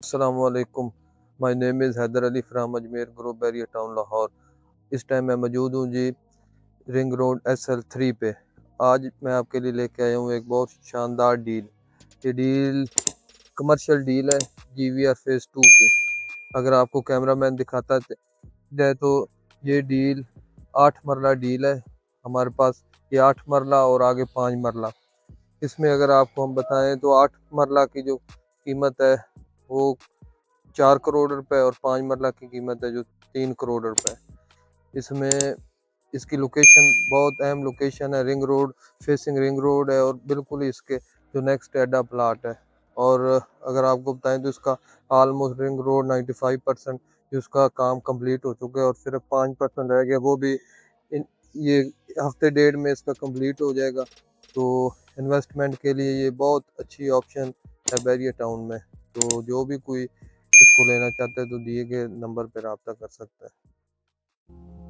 असलकुम my name is Haider Ali from Ajmer group Bahria town Lahore इस time मैं मौजूद हूँ जी ring road S L three पे। आज मैं आपके लिए लेके आया हूँ एक बहुत शानदार डील ये डील कमर्शियल डील है जी वी आर फ़ेज़ टू की। अगर आपको कैमरा मैन दिखाता जाए तो ये डील आठ मरला डील है। हमारे पास ये आठ मरला और आगे पाँच मरला। इसमें अगर आपको हम बताएँ तो आठ मरला की जो कीमत है वो चार करोड़ रुपए और पाँच मरला की कीमत है जो तीन करोड़ रुपए। इसमें इसकी लोकेशन बहुत अहम लोकेशन है ring road facing ring road है और बिल्कुल इसके जो नेक्स्ट एडा प्लाट है। और अगर आपको बताएँ तो इसका आलमोस्ट रिंग रोड 95 परसेंट उसका काम कंप्लीट हो चुका है और सिर्फ़ पाँच परसेंट रह गया, वो भी इन ये हफ़्ते डेढ़ में इसका कंप्लीट हो जाएगा। तो इन्वेस्टमेंट के लिए ये बहुत अच्छी ऑप्शन है बैरिया टाउन में। तो जो भी कोई इसको लेना चाहता है तो दिए गए नंबर पर रबता कर सकता है।